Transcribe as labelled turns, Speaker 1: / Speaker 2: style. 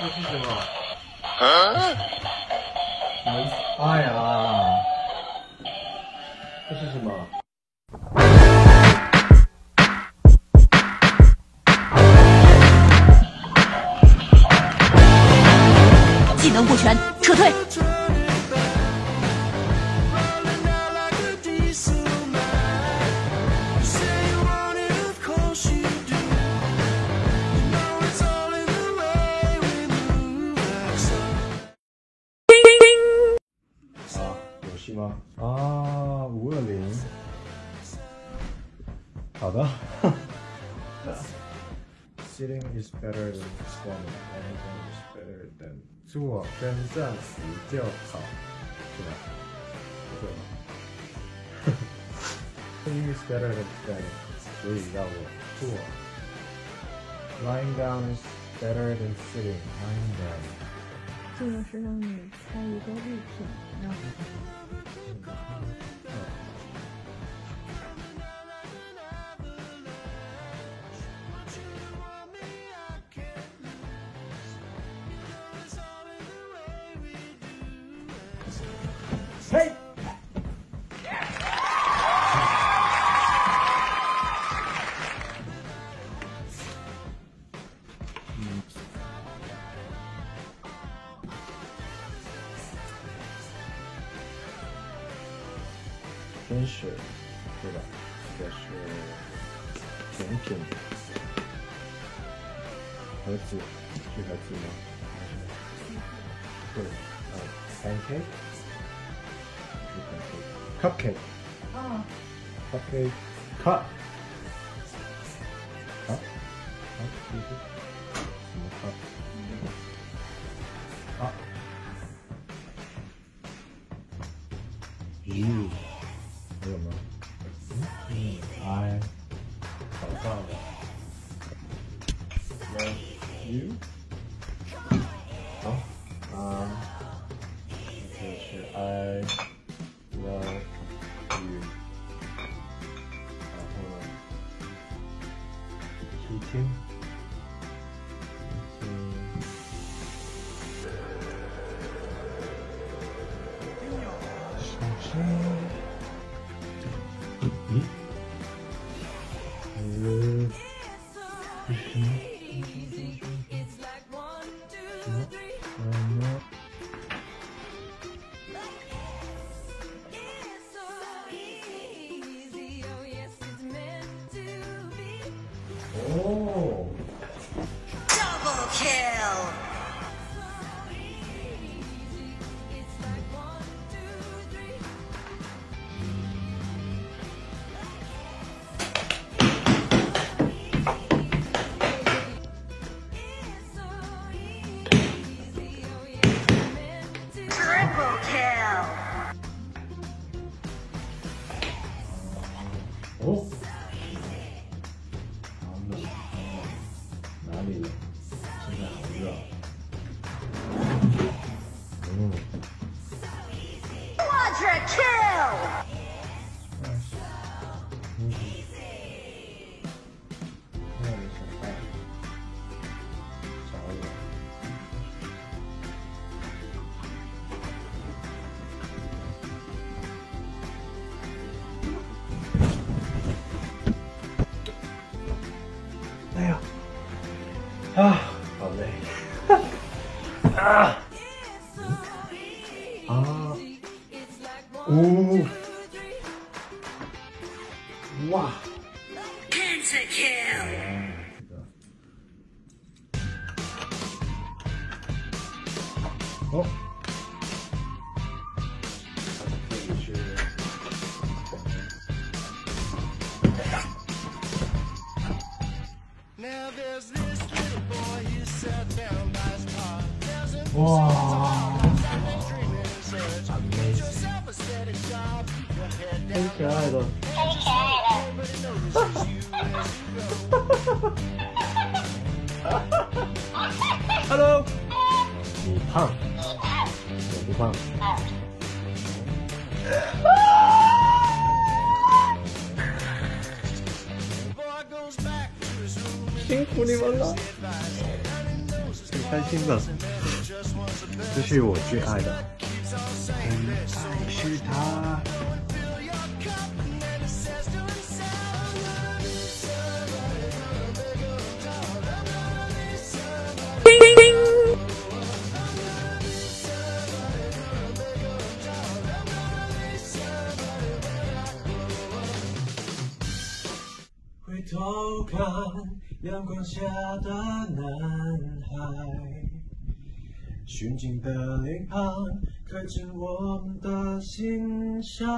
Speaker 1: 这是什么？什么意思？哎呀，这是什么？
Speaker 2: 技能不全，撤退。
Speaker 1: 五二零。好的。Sitting is better than standing. Anything is better than 坐跟站比较好，是吧？不对吧？Sitting is better than standing，所以让我坐。Lying down is better than sitting. Lying down.
Speaker 3: 这个是让你猜一个物品，然后
Speaker 1: 天使，对吧？这个是甜品，盒子是盒子吗？对，呃，pancake，是 pancake，cupcake，
Speaker 3: 啊，
Speaker 1: cupcake cup，啊，啊，就是什么 cup？啊，鱼， you. Oh, um, sure. I love you. Uh, hold on. Shoo -shoo. Shoo
Speaker 2: I know. Triple kill。
Speaker 1: 哦，
Speaker 4: Ah. Ah. Ooh.
Speaker 1: Wow.
Speaker 4: Oh.
Speaker 1: 哇！
Speaker 4: 太
Speaker 1: 可爱
Speaker 4: 了！太可爱了！哈
Speaker 1: 喽，你胖，我不胖。辛苦你们了，
Speaker 4: 很
Speaker 1: 开心的。这是我最爱的，很爱是他。回头看阳光下的男孩，巡警的脸庞刻进我们的心上。